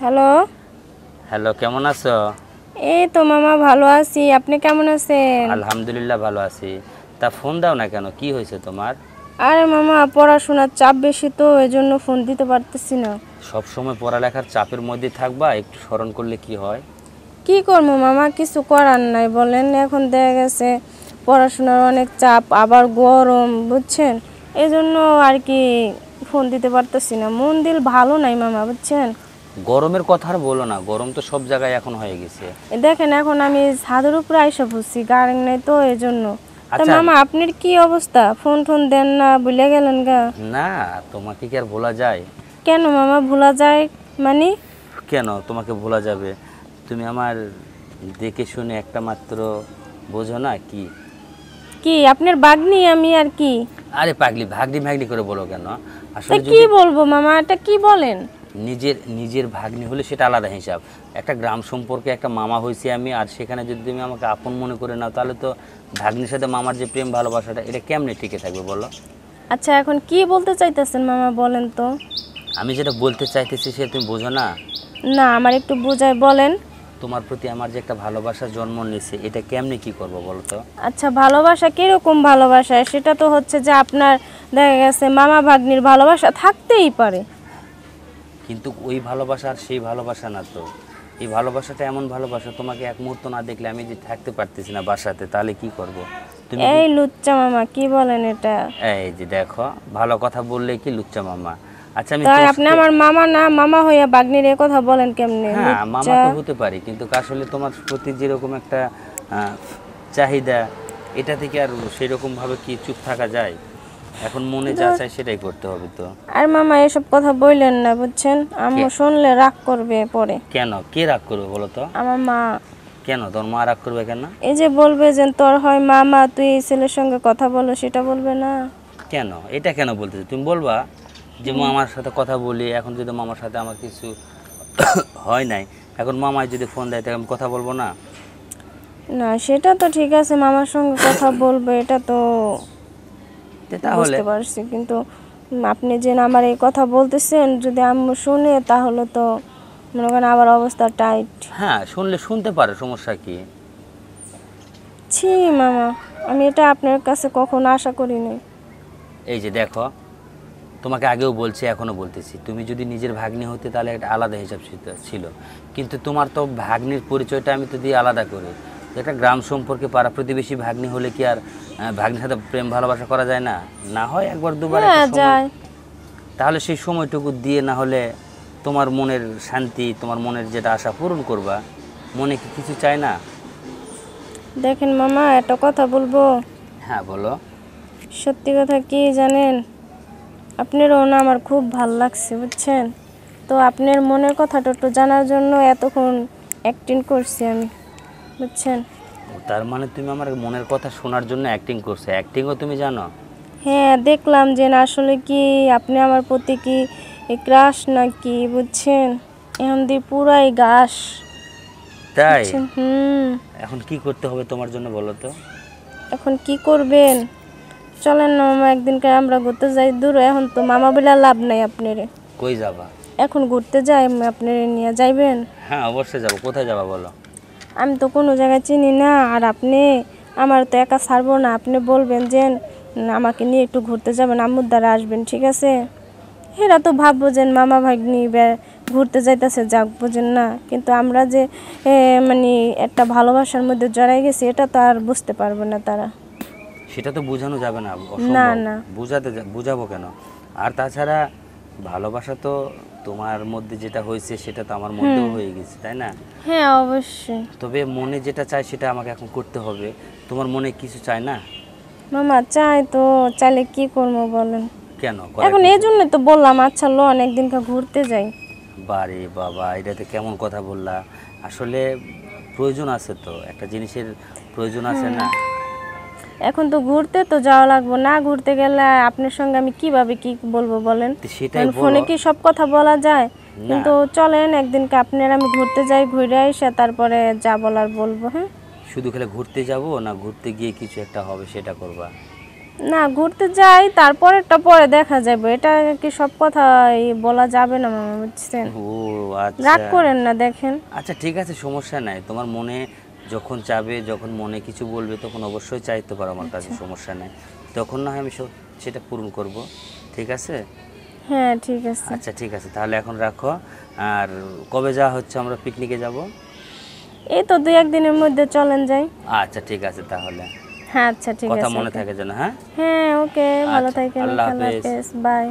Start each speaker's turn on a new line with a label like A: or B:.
A: Hello?
B: Hello কেমন আছো?
A: এই তো মামা ভালো আছি। আপনি কেমন আছেন?
B: আলহামদুলিল্লাহ ভালো আছি। তা ফোন দাও না কেন? কি হয়েছে তোমার?
A: আরে মামা পড়াশোনার চাপ বেশি তো এজন্য ফোন দিতে পারতেছি না।
B: সব সময় পড়ালেখার চাপের মধ্যে থাকবা একটু স্মরণ করলে কি হয়?
A: কি করব মামা কিছু করার নাই। বলেন এখন দেখা গেছে পড়াশোনার অনেক চাপ আবার গরম বুঝছেন? এজন্য আর কি ফোন দিতে পারতেছি না। মন দিল ভালো নাই মামা বুঝছেন?
B: গরমের কথা আর বলো না গরম তো সব জায়গায় এখন হয়ে গেছে।
A: দেখেন এখন আমি ছাদের উপরে আইসা বসছি গাড়ি নাই তো এজন্য। তা
B: আচ্ছা।
A: মামা আপনার কি অবস্থা? ফোন টোন দেন না ভুলে গেলেন গা।
B: না তোমাকে কি আর ভোলা যায়?
A: কেন মামা ভোলা যায় মানে?
B: কেন? তোমাকে ভোলা যাবে? তুমি আমার দেখে শুনে একটা মাত্র বোঝো না কি?
A: কি আপনার বাগনি আমি আর কি?
B: আরে পাগলি ভাগনি ভাগনি করে বলো কেন? আসলে
A: কি বলব মামা এটা কি বলেন?
B: নিজের নিজের ভাগ্নি হলে সেটা আলাদা হিসাব। একটা গ্রাম সম্পর্কে একটা মামা হয়েছি আমি আর সেখানে যদি তুমি আমাকে আপন মনে করে নাও তাহলে তো ভাগ্নির সাথে মামার যে প্রেম ভালোবাসাটা এটা কেমনে টিকে থাকবে বলো?
A: আচ্ছা এখন কি বলতে চাইতেছেন মামা বলেন তো?
B: আমি যেটা বলতে চাইতেছি সে তুমি বোঝো না?
A: না আমার একটু বোঝায় বলেন।
B: তোমার প্রতি আমার যে একটা ভালোবাসা জন্ম নিয়েছে এটা কেমনে কি করব বলো তো?
A: আচ্ছা ভালোবাসা কীরকম ভালোবাসা? সেটা তো হচ্ছে যে আপনার দেখা গেছে মামা ভাগ্নির ভালোবাসা থাকতেই পারে।
B: কিন্তু ওই ভালোবাসা আর সেই ভালোবাসা না তো। এই ভালোবাসাটা এমন ভালোবাসা তোমাকে এক মুহূর্ত না দেখলে আমি যে থাকতে পারতেছি না বাসাতে তাহলে কি করব? তুমি
A: এই লুচ্চা মামা কি বলেন এটা?
B: এই যে দেখো ভালো কথা বললে কি লুচ্চা মামা? আচ্ছা আমি
A: তাই আপনি আমার মামা না মামা হইয়া বাগ্নির এ কথা বলেন কেমনে?
B: হ্যাঁ মামা তো হতে পারি কিন্তু আসলে তোমার প্রতি যেরকম একটা চাহিদা এটা থেকে আর সেরকম ভাবে কি চুপ থাকা যায়? এখন মনে যা চাই সেটাই করতে হবে তো।
A: আর মামা এসব কথা বললেন না বুঝছেন? আম্মু শুনলে রাগ করবে পরে।
B: কেন? কে রাগ করবে বলো তো?
A: আমার মা।
B: কেন? তোর মা রাগ করবে কেন?
A: এই যে বলবে যে তোর হয় মামা তুই এই ছেলের সঙ্গে কথা বলো সেটা বলবে না।
B: কেন? এটা কেন বলতেছো? তুমি বলবা যে মামার সাথে কথা বলি এখন যদি মামার সাথে আমার কিছু হয় নাই এখন মামায় যদি ফোন দেয় তাহলে আমি কথা বলব না?
A: না সেটা তো ঠিক আছে মামার সঙ্গে কথা বলবে এটা তো
B: তাহলে
A: বুঝতে পারছি কিন্তু আপনি যে আমার এই কথা বলতেছেন যদি আম্মু শুনে তাহলে তো মনে করেন আবার অবস্থা টাইট।
B: হ্যাঁ শুনলে শুনতে পারে সমস্যা কি?
A: ছি মামা আমি এটা আপনার কাছে কখনো আশা করিনি।
B: এই যে দেখো তোমাকে আগেও বলছি এখনও বলতেছি তুমি যদি নিজের ভাগ্নি হতে তাহলে একটা আলাদা হিসাব ছিল- ছিল। কিন্তু তোমার তো ভাগ্নির পরিচয়টা আমি তো দিয়ে আলাদা করি। একটা গ্রাম সম্পর্কে পাড়া প্রতিবেশী ভাগ্নি হলে কি আর ভাগ্নির সাথে প্রেম ভালোবাসা করা যায় না? না হয় একবার দুবার
A: যায়।
B: তাহলে সেই সময়টুকু দিয়ে না হলে তোমার মনের শান্তি তোমার মনের যেটা আশা পূরণ করবা মনে কি কিছু চায় না?
A: দেখেন মামা একটা কথা বলব?
B: হ্যাঁ বলো।
A: সত্যি কথা কি জানেন? আপনারও না আমার খুব ভালো লাগছে বুঝছেন? তো আপনার মনের কথাটা একটু জানার জন্য এতক্ষণ অ্যাক্টিং করছি আমি। বুঝছেন?
B: তার মানে তুমি আমার মনের কথা শোনার জন্য অ্যাক্টিং করছ। অ্যাক্টিংও তুমি জানো?
A: হ্যাঁ দেখলাম যে না আসলে কি আপনি আমার প্রতি কি ক্রাশ নাকি বুঝছেন? এখন দিয়ে পুরাই ঘাস
B: তাই?
A: বুঝছেন? হুম।
B: এখন কি করতে হবে তোমার জন্য বলো তো?
A: এখন কি করবেন? চলেন না মামা একদিনকে আমরা ঘুরতে যাই। দূর এখন তো মামা বলে লাভ নাই আপনারে।
B: কই যাবা?
A: এখন ঘুরতে যাই আমি আপনারে নিয়ে যাইবেন?
B: হ্যাঁ অবশ্যই যাব। কোথায় যাবা বলো?
A: আমি তো কোনো জায়গায় চিনি না আর আপনি আমার তো একা ছাড়বো না। আপনি বলবেন যে আমাকে নিয়ে একটু ঘুরতে যাবেন আম্মুর দ্বারা আসবেন ঠিক আছে? এরা তো ভাববো যে মামা ভাগ্নি ঘুরতে যাইতেছে যাক বুঝেন না। কিন্তু আমরা যে মানে একটা ভালোবাসার মধ্যে জড়াই গেছি এটা তো আর বুঝতে পারবে না তারা।
B: সেটা তো বোঝানো যাবে না
A: না, না।
B: বুঝাতে বুঝাবো কেন? আর তাছাড়া ভালোবাসা তো তোমার মধ্যে যেটা হয়েছে সেটা তো আমার মধ্যেও হয়ে গেছে তাই না?
A: হ্যাঁ অবশ্যই।
B: তবে মনে যেটা চায় সেটা আমাকে এখন করতে হবে। তোমার মনে কিছু চায় না?
A: মামা চাই তো। চাইলে কি করব বলেন?
B: কেন?
A: এখন এই জন্য তো বললাম আচ্ছা লোন একদিনকে ঘুরতে যাই।
B: বারে বাবা এটাতে কেমন কথা বললা। আসলে প্রয়োজন আছে তো একটা জিনিসের প্রয়োজন আছে না?
A: এখন তো ঘুরতে তো যাওয়া লাগবে। না ঘুরতে গেলে আপনার সঙ্গে আমি কীভাবে কি বলব বলেন? ফোনে কি সব কথা বলা যায়? কিন্তু চলেন একদিনকে আপনার আমি ঘুরতে যাই ঘুরে এসে তারপরে যা বলার বলব হ্যাঁ?
B: শুধু খেলে ঘুরতে যাব না ঘুরতে গিয়ে কিছু একটা হবে সেটা করবা?
A: না ঘুরতে যাই তারপরেরটা পরে দেখা যাবে। এটা কি সব কথা বলা যাবে না মামা বুঝছেন?
B: ও আচ্ছা।
A: রাগ করেন না দেখেন।
B: আচ্ছা ঠিক আছে সমস্যা নাই। তোমার মনে যখন চাবে যখন মনে কিছু বলবে তখন অবশ্যই চাইতে পারো আমার কাছে
A: আচ্ছা।
B: সমস্যা নেই। তখন না হয় আমি সেটা পূরণ করব। ঠিক আছে?
A: হ্যাঁ ঠিক আছে।
B: আচ্ছা ঠিক আছে। তাহলে এখন রাখো। আর কবে যাওয়া হচ্ছে? আমরা পিকনিকে যাব?
A: এই তো দুই একদিনের মধ্যে চলেন যাই।
B: আচ্ছা ঠিক আছে তাহলে।
A: হ্যাঁ আচ্ছা ঠিক আছে
B: কথা
A: মনে
B: থাকে যেন হ্যাঁ?
A: হ্যাঁ ওকে ভালো
B: আচ্ছা,
A: থাকেন
B: আল্লাহ।
A: হাফেজ বাই।